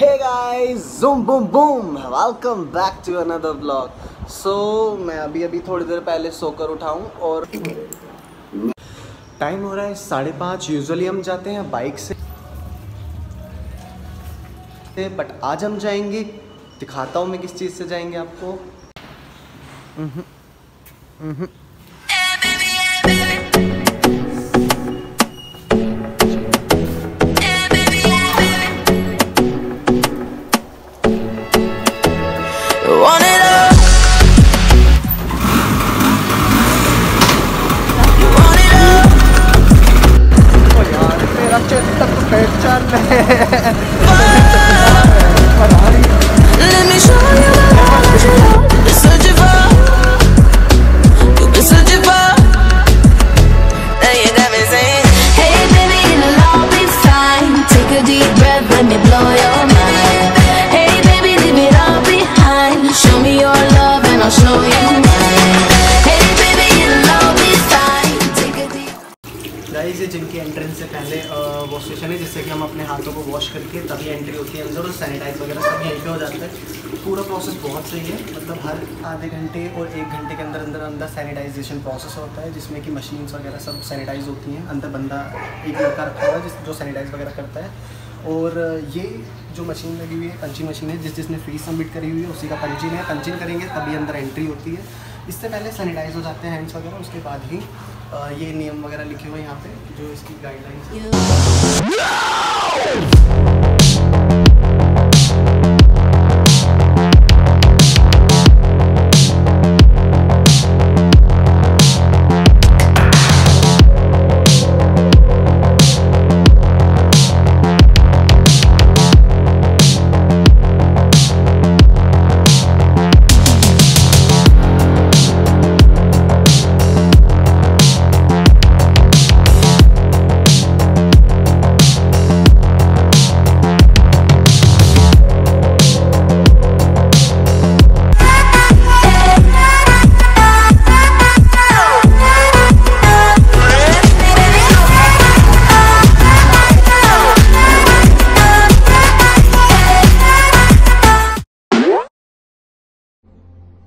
Hey guys zoom boom boom welcome back to another vlog so मैं अभी अभी थोड़ी देर पहले सोकर उठाऊं और टाइम हो रहा है साढ़े पाँच। यूजली हम जाते हैं बाइक से। बट आज हम जाएँगे। दिखाता हूँ मैं किस चीज़ से जाएँगे आपको। जिससे कि हम अपने हाथों को वॉश करके तभी एंट्री होती है अंदर और सैनिटाइज वगैरह सब यहीं पे हो जाता है। पूरा प्रोसेस बहुत सही है। मतलब हर आधे घंटे और एक घंटे के अंदर अंदर अंदर सैनिटाइजेशन प्रोसेस होता है, जिसमें कि मशीन्स वगैरह सब सैनिटाइज होती हैं। अंदर बंदा एक लड़का रखा हुआ है, जिस जो सैनिटाइज वगैरह करता है। और ये जो मशीन लगी हुई है पंचिंग मशीन है, जिस जिसने फ़ीस सबमिट करी हुई है, उसी का पंचिंग है। पंचिंग करेंगे, तभी अंदर एंट्री होती है। इससे पहले सैनिटाइज हो जाते हैं हैंड्स वगैरह, उसके बाद ही ये नियम वगैरह लिखे हुए यहाँ पे, जो इसकी गाइडलाइंस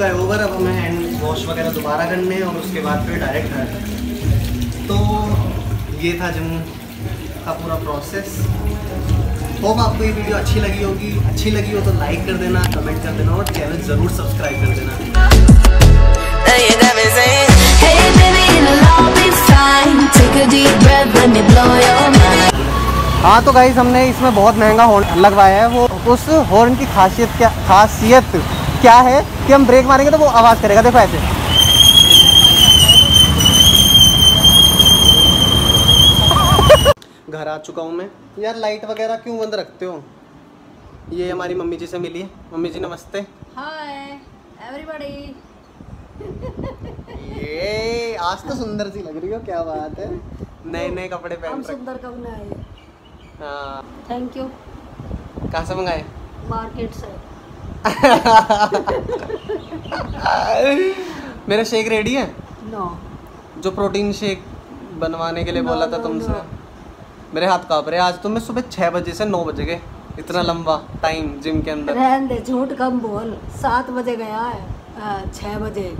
चुका है ओवर अब हमें हैंड वॉश वगैरह दोबारा करने हैं और उसके बाद फिर डायरेक्ट घर। तो ये था जिम का पूरा प्रोसेस होप आपको ये वीडियो अच्छी लगी होगी। अच्छी लगी हो तो लाइक कर देना कमेंट कर देना और चैनल ज़रूर सब्सक्राइब कर देना. हाँ तो गाइस हमने इसमें बहुत महँगा हॉर्न लगवाया है। वो उस हॉर्न की खासियत क्या खासियत क्या है कि हम ब्रेक मारेंगे तो वो आवाज़ करेगा? देखो ऐसे। घर आ चुका हूँ मैं। यार लाइट वगैरह क्यों बंद रखते हो? ये हमारी मम्मी जी से मिली। है मम्मी जी नमस्ते। Hi, everybody. ये आज तो सुंदर सी लग रही हो क्या बात है। नए नए कपड़े पहन रखे सुंदर कब ना आए थैंक यू कहाँ से मंगाए? मार्केट से। मेरा शेक रेडी है? No no. जो प्रोटीन शेक बनवाने के लिए no, बोला था No, था तुमसे। no. मेरे हाथ काँप रहे आज तुम्हें मैं सुबह छह बजे से नौ बजे गए इतना लंबा टाइम जिम के अंदर। रहने दे झूठ कम बोल। सात बजे गया है। छह बजे।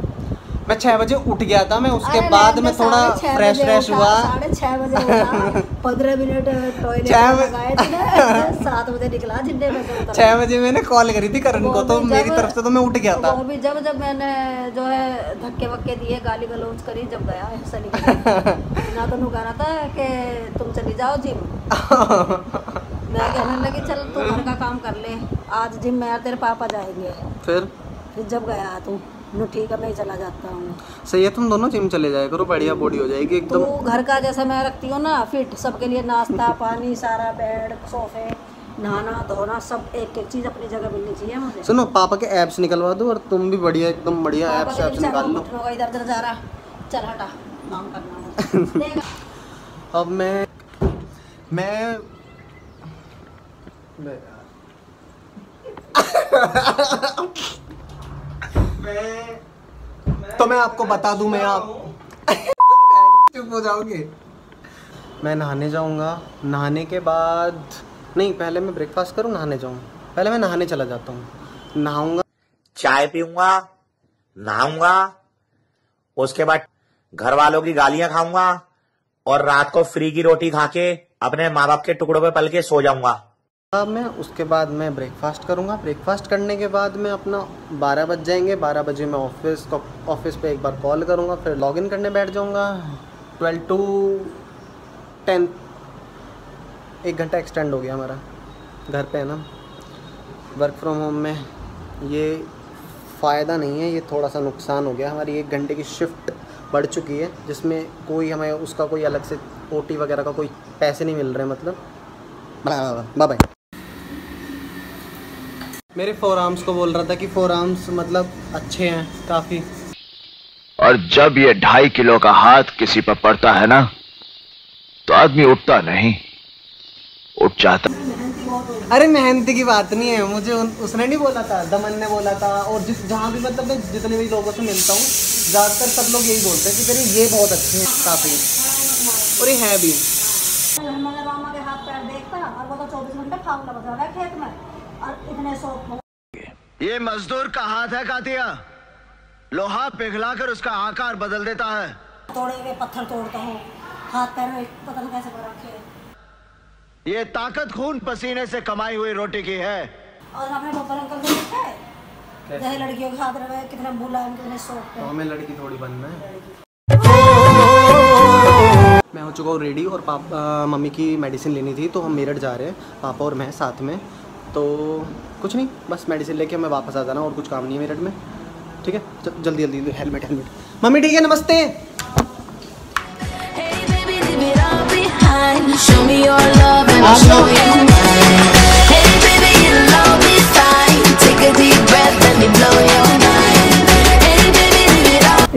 मैं छः बजे उठ गया था मैं उसके बाद में थोड़ा फ्रेश फ्रेश हुआ। साढ़े छह बजे पंद्रह मिनट टॉयलेट छह में बजे- लगाए थे सात बजे निकला जिंदे में से छः बजे मैंने कॉल करी थी करण को तो मेरी तरफ़ से तो मैं उठ गया था। वो भी जब जब मैंने जो है धक्के वक्के दिए गाली गलौज करी जब गया। ना तो नु कह रहा था कि तुम चली जाओ जिम। मैं कहने लगी चल तू घर का काम कर ले आज जिम में यार तेरे पापा जाएँगे। फिर? फिर जब गया तू। नु ठीक है मैं चला जाता हूँ। सही है तुम दोनों जिम चले जाया करो बढ़िया बॉडी हो जाएगी तू एकदम। घर का जैसा मैं रखती हूँ ना फिट सबके लिए नाश्ता पानी सारा बेड सोफे नहाना धोना सब एक एक चीज़ अपनी जगह मिलनी चाहिए मुझे। सुनो पापा के एप्स निकलवा दो और तुम भी बढ़िया एकदम बढ़िया पापा एप्स के एप्स दिन से निकाल लो। इधर उधर जा रहा चल हटा काम करना अब मैं मैं मैं मैं तो मैं आपको बता दूँ मैं आप चुप हो जाओगे। मैं नहाने जाऊँगा। नहाने के बाद नहीं पहले मैं ब्रेकफास्ट करूँ नहाने जाऊँ। पहले मैं नहाने चला जाता हूँ। नहाऊँगा। चाय पीऊँगा नहाऊँगा उसके बाद घर वालों की गालियाँ खाऊँगा और रात को फ्री की रोटी खा के अपने माँ बाप के टुकड़ों पे पल के सो जाऊँगा। अब मैं, उसके बाद मैं ब्रेकफास्ट करूँगा। ब्रेकफास्ट करने के बाद मैं अपना 12 बज जाएँगे। 12 बजे मैं ऑफ़िस को ऑफ़िस पे एक बार कॉल करूँगा, फिर लॉगिन करने बैठ जाऊँगा। 12 टू 10 एक घंटा एक्सटेंड हो गया हमारा। घर पे है ना? वर्क फ्रॉम होम में ये फ़ायदा नहीं है, ये थोड़ा सा नुकसान हो गया। हमारी एक घंटे की शिफ्ट बढ़ चुकी है, जिसमें कोई हमें, उसका कोई अलग से ओटी वगैरह का कोई पैसे नहीं मिल रहे मतलब। बाय बाय मेरे फोर आर्म्स को बोल रहा था कि फोर आर्म्स मतलब अच्छे हैं काफ़ी। और जब ये ढाई किलो का हाथ किसी पर पड़ता है ना तो आदमी उठता नहीं उठ जाता। अरे मेहनती की बात नहीं है मुझे उन, उसने नहीं बोला था दमन ने बोला था और जिस जहाँ भी मतलब मैं जितने भी लोगों से मिलता हूँ ज़्यादातर सब लोग यही बोलते हैं कि तेरे ये बहुत अच्छे हैं काफ़ी। और ये है भी। रामा के हाथ पैर देखता और वो तो चौबीस घंटे रहा है खेत में। और इतने सौ ये मजदूर का हाथ है कातिया। लोहा पिघलाकर उसका आकार बदल देता है। तोड़े हुए पत्थर तोड़ता हूँ। हाथ पैर में पता नहीं कैसे कर रखे ये ताकत खून पसीने से कमाई हुई रोटी की है। और आपने बब्बर अंकल को देखा है। जैसे लड़कियों के हाथ रहे कितने मुलायम कितने सॉफ्ट तो है हमें लड़की थोड़ी बनना है मैं हो चुका हूँ रेडी और पापा मम्मी की मेडिसिन लेनी थी तो हम मेरठ जा रहे हैं पापा और मैं साथ में। तो कुछ नहीं बस मेडिसिन लेके मैं वापस आ जाना और कुछ काम नहीं है मेरठ में। ठीक है? जल्दी जल्दी हेलमेट हेलमेट मम्मी ठीक है? नमस्ते।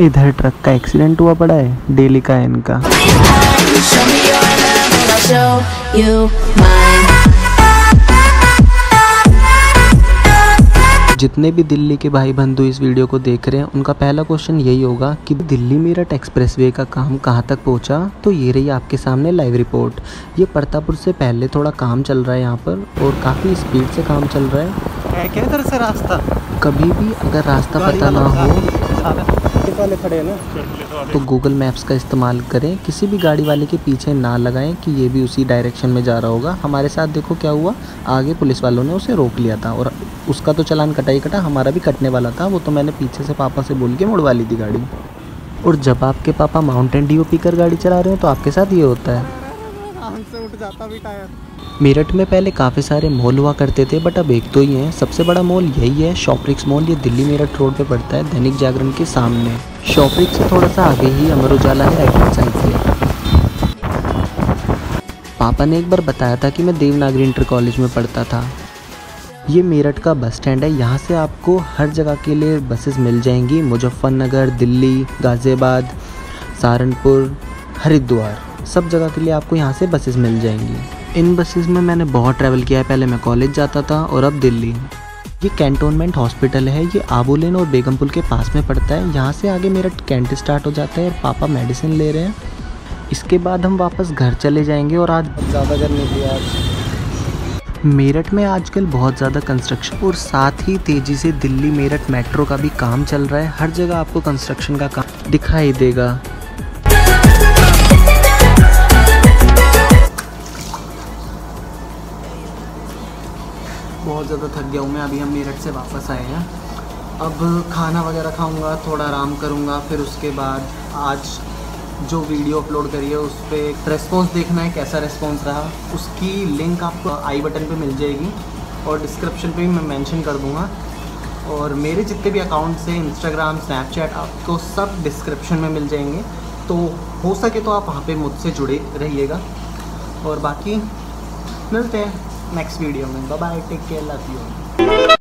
इधर ट्रक का एक्सीडेंट हुआ पड़ा है डेली का इनका। जितने भी दिल्ली के भाई बंधु इस वीडियो को देख रहे हैं उनका पहला क्वेश्चन यही होगा कि दिल्ली मेरठ एक्सप्रेसवे का काम कहाँ तक पहुँचा? तो ये रही आपके सामने लाइव रिपोर्ट ये परतापुर से पहले थोड़ा काम चल रहा है यहाँ पर और काफ़ी स्पीड से काम चल रहा है। क्या से रास्ता? कभी भी अगर रास्ता पता ना हो खड़े ना? तो गूगल मैप्स का इस्तेमाल करें। किसी भी गाड़ी वाले के पीछे ना लगाएँ कि ये भी उसी डायरेक्शन में जा रहा होगा। हमारे साथ देखो क्या हुआ। आगे पुलिस वालों ने उसे रोक लिया था और उसका तो चलान कटा ही कटा हमारा भी कटने वाला था वो तो मैंने पीछे से पापा से बोल के मुड़वा ली थी गाड़ी। और जब आपके पापा माउंटेन पी कर गाड़ी चला रहे हो तो आपके साथ ये होता है। मेरठ में पहले काफ़ी सारे मॉल हुआ करते थे बट अब एक तो ही है सबसे बड़ा मॉल यही है शॉपरिक्स मॉल ये दिल्ली मेरठ रोड पे पड़ता है दैनिक जागरण के सामने। शॉपरिक्स से थोड़ा सा आगे ही अमर उजाला है राइट हैंड साइड से। पापा ने एक बार बताया था कि मैं देवनागरी इंटर कॉलेज में पढ़ता था। ये मेरठ का बस स्टैंड है। यहाँ से आपको हर जगह के लिए बसेस मिल जाएँगी। मुजफ्फरनगर, दिल्ली, गाज़ियाबाद, सहारनपुर, हरिद्वार, सब जगह के लिए आपको यहाँ से बसेस मिल जाएँगी। इन बसेस में मैंने बहुत ट्रैवल किया है। पहले मैं कॉलेज जाता था और अब दिल्ली। ये कैंटोनमेंट हॉस्पिटल है। ये आबोलेन और बेगमपुल के पास में पड़ता है। यहाँ से आगे मेरा कैंट स्टार्ट हो जाता है और पापा मेडिसिन ले रहे हैं। इसके बाद हम वापस घर चले जाएँगे और आज ज़्यादा गर्मी थी आज। मेरठ में आजकल बहुत ज़्यादा कंस्ट्रक्शन और साथ ही तेज़ी से दिल्ली मेरठ मेट्रो का भी काम चल रहा है। हर जगह आपको कंस्ट्रक्शन का काम दिखाई देगा। बहुत ज़्यादा थक गया हूँ मैं। अभी हम मेरठ से वापस आए हैं। अब खाना वगैरह खाऊँगा, थोड़ा आराम करूँगा, फिर उसके बाद आज जो वीडियो अपलोड करी है, उस पर रेस्पॉन्स देखना है, कैसा रेस्पॉन्स रहा। उसकी लिंक आपको आई बटन पे मिल जाएगी और डिस्क्रिप्शन पे भी मैं मेंशन कर दूँगा। और मेरे जितने भी अकाउंट्स हैं इंस्टाग्राम स्नैपचैट आपको सब डिस्क्रिप्शन में मिल जाएँगे। तो हो सके तो आप वहाँ पे मुझसे जुड़े रहिएगा। और बाकी, मिलते हैं नेक्स्ट वीडियो में। Bye bye take care love you